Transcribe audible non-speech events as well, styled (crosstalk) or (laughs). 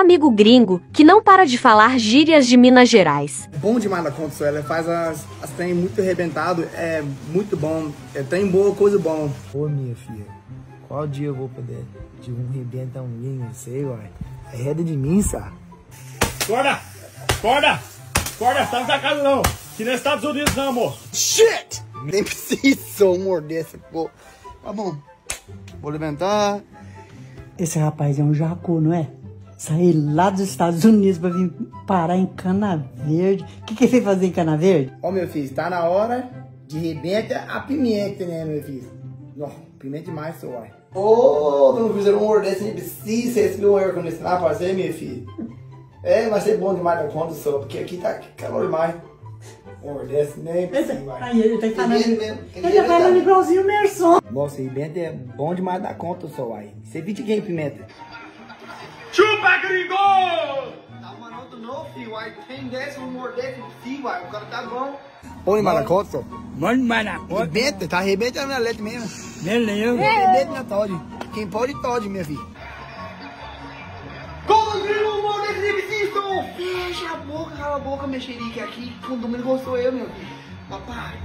amigo gringo que não para de falar gírias de Minas Gerais. Bom demais da conta, ela faz as, as trem muito arrebentado, é muito bom, é trem boa, coisa bom. Ô minha filha, qual dia eu vou poder de um rebentão linho, sei, uai. É reda de mim, sabe? Acorda! Acorda! Acorda, tá na casa não! Que nos Estados Unidos não, amor! Shit! Nem (laughs) preciso morder esse pô. Tá bom, vou levantar. Esse rapaz é um jacu, não é? Sair lá dos Estados Unidos pra vir parar em Cana Verde. O que, que ele veio fazer em Cana Verde? Ó, meu filho, tá na hora de rebenta a pimenta, né, meu filho? Não, pimenta demais, seu uai. Ô, oh, não fizeram um morder sem precisa, esse meu ar condicionado pra fazer, meu filho. É, vai ser bom demais da conta, só, porque aqui tá calor demais. Mordesse nem precisa, vai. Aí ele tá falando. Ele mesmo, Ele tá falando igualzinho o Merson. Nossa, pimenta é bom demais da conta, só, uai. Você viu de quem, pimenta? Chupa, gringo! Tá maroto não, filho. Aí tem desse, um morder com filho, uai. O cara tá bom. Conta, só. Mano, mano, Rebenta, tá arrebentando na letra mesmo. beleza. Rebenta na Todd. Quem pode, Todd, minha filha. Como gringo, morder sem preciso! Fecha a boca, cala a boca, mexerica aqui. Quando me gostou eu, meu filho. Papai.